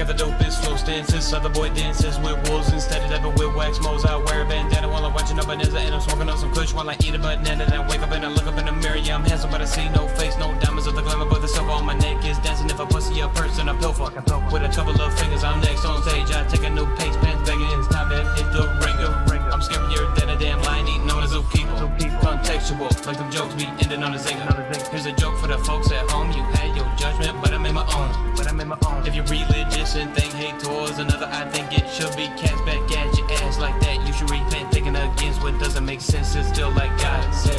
got the dopest flow stances. Other boy dances with wolves instead of devil with wax moles. I wear a bandana while I'm watching a bonanza and I'm smoking on some kush while I eat a banana. Then I wake up and I look up in the mirror. Yeah, I'm handsome, but I see no face, no diamonds of the glamour, but the silver on my neck is dancing. If a pussy a person, I pilfer. With a couple of fingers, I'm next on stage. I take a new pace, pants begging, it's time to hit the ringer. I'm scarier than a damn lion eating known as Zookeeper. Contextual, like them jokes be ending on a zinger. Here's a joke for the folks at home. You had your judgment, but I made my own. But I made my own. If you're religious and think hate towards another, I think it should be cast back at your ass like that. You should repent, thinking against what doesn't make sense. It's still like God says.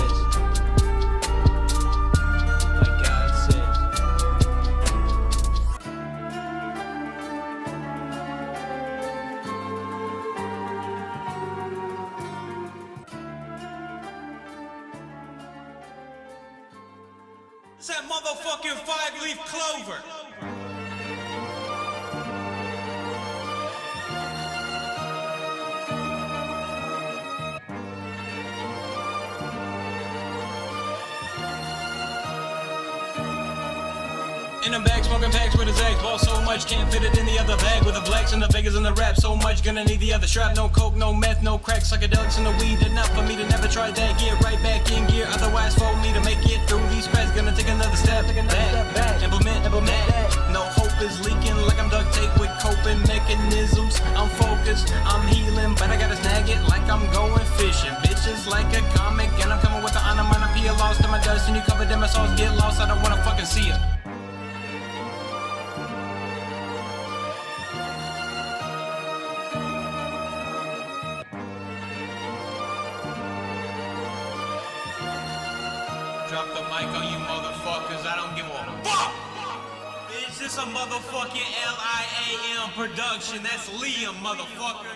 Like God says. It's that motherfucking five leaf clover. In a bag, smoking packs with his eggs. Ball so much, can't fit it in the other bag. With the blacks and the Vegas and the rap, so much, gonna need the other strap. No coke, no meth, no crack, psychedelics and the weed. Enough for me to never try that. Get right back in gear, otherwise for me to make it through these cracks. Gonna take another step back, implement, implement that. No hope is leaking like I'm duct tape with coping mechanisms. I'm focused, I'm Drop the mic on you motherfuckers, I don't give a fuck! Bitch, this a motherfucking L-I-A-M production, that's Liam, motherfucker.